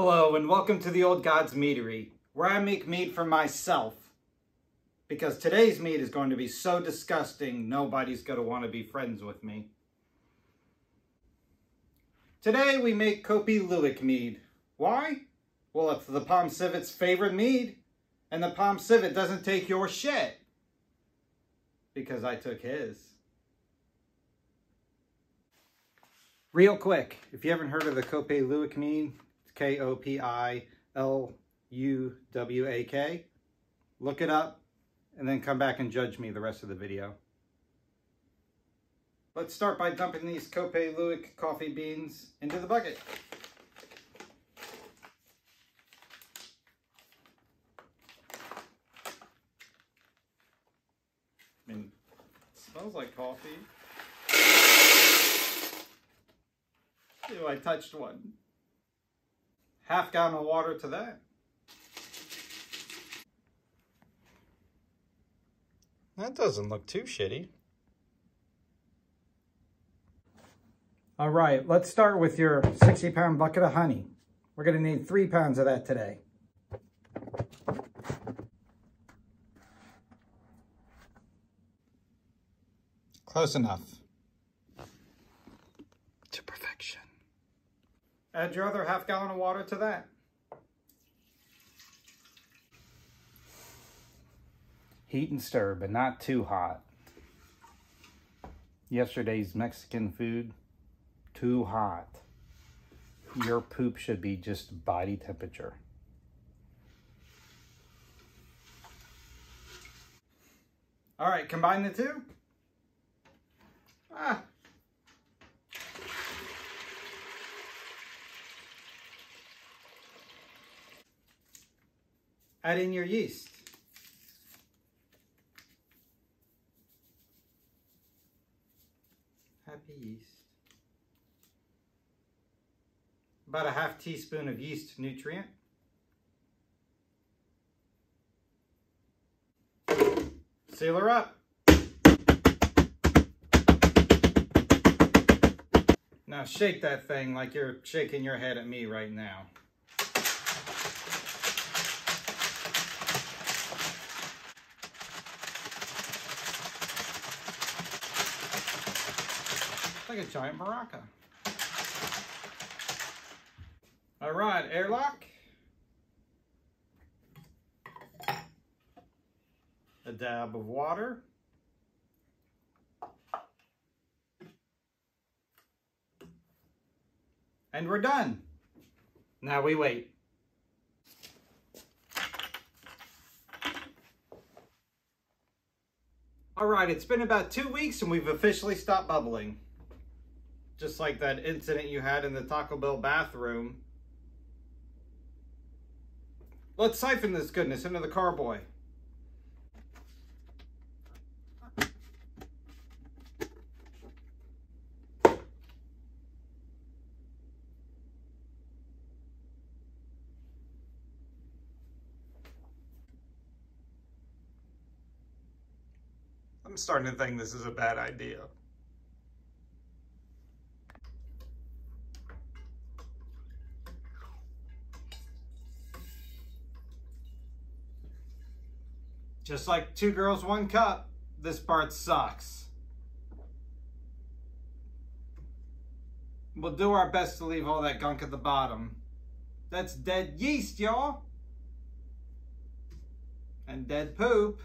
Hello and welcome to the Old Gods Meadery, where I make mead for myself. Because today's mead is going to be so disgusting, nobody's going to want to be friends with me. Today we make Kopi Luwak mead. Why? Well, it's the Palm Civet's favorite mead, and the Palm Civet doesn't take your shit. Because I took his. Real quick, if you haven't heard of the Kopi Luwak mead, K-O-P-I-L-U-W-A-K. Look it up and then come back and judge me the rest of the video. Let's start by dumping these Kopi Luwak coffee beans into the bucket. I mean, smells like coffee. Ew, I touched one half gallon of water to that. That doesn't look too shitty. All right, let's start with your 60 pound bucket of honey. We're gonna need three pounds of that today. Close enough. Add your other half gallon of water to that. Heat and stir, but not too hot. Yesterday's Mexican food, too hot. Your poop should be just body temperature. All right, combine the two. Ah, Add in your yeast. Happy yeast. About a half teaspoon of yeast nutrient. Seal her up. Now shake that thing like you're shaking your head at me right now. Like a giant maraca. All right, airlock. A dab of water. And we're done. Now we wait. All right, it's been about two weeks and we've officially stopped bubbling just like that incident you had in the Taco Bell bathroom. Let's siphon this goodness into the carboy. I'm starting to think this is a bad idea. Just like two girls, one cup, this part sucks. We'll do our best to leave all that gunk at the bottom. That's dead yeast, y'all. And dead poop.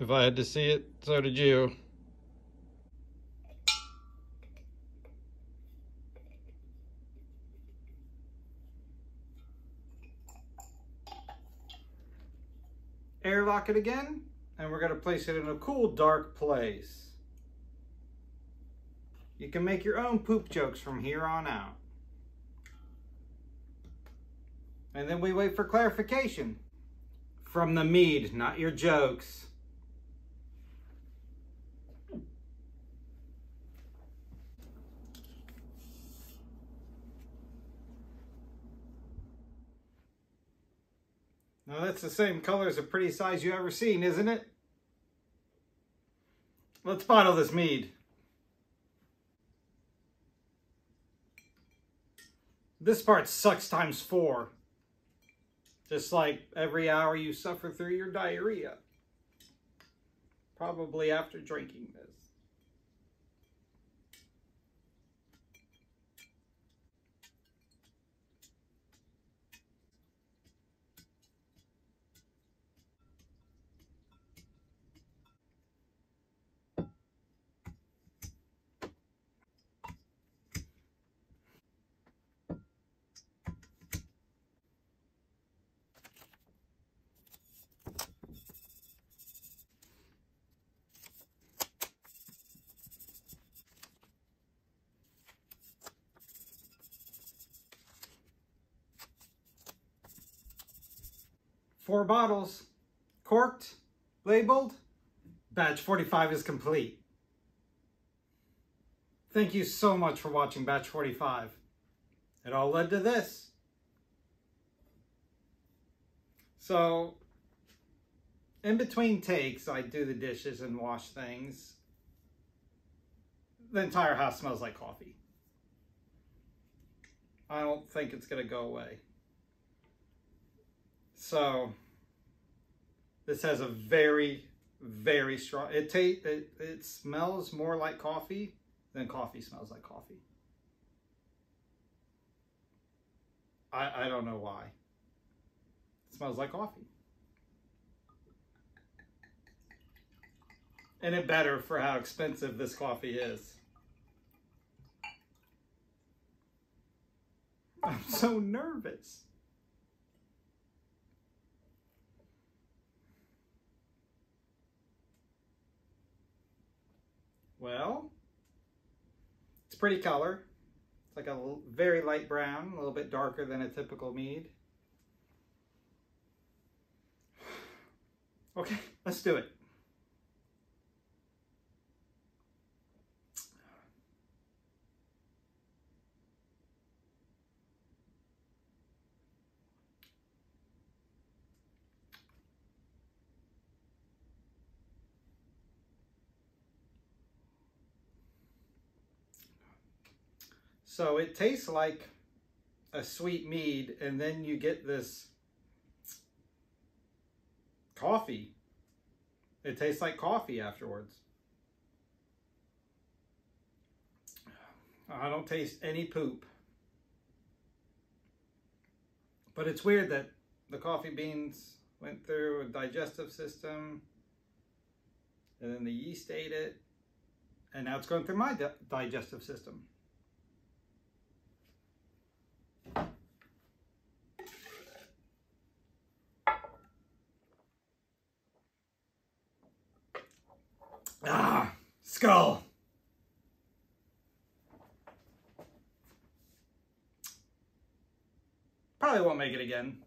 If I had to see it, so did you. Airlock it again, and we're going to place it in a cool, dark place. You can make your own poop jokes from here on out. And then we wait for clarification. From the mead, not your jokes. Now that's the same color as a pretty size you ever seen, isn't it? Let's bottle this mead. This part sucks times four. Just like every hour you suffer through your diarrhea. Probably after drinking this. Four bottles, corked, labeled, batch 45 is complete. Thank you so much for watching batch 45. It all led to this. So, in between takes, I do the dishes and wash things. The entire house smells like coffee. I don't think it's going to go away. So this has a very, very strong, it, ta- it, it smells more like coffee than coffee smells like coffee. I, I don't know why. It smells like coffee. And it better for how expensive this coffee is. I'm so nervous. Well, it's pretty color. It's like a very light brown, a little bit darker than a typical mead. Okay, let's do it. So it tastes like a sweet mead, and then you get this coffee. It tastes like coffee afterwards. I don't taste any poop. But it's weird that the coffee beans went through a digestive system, and then the yeast ate it, and now it's going through my di digestive system. Ah, skull. Probably won't make it again.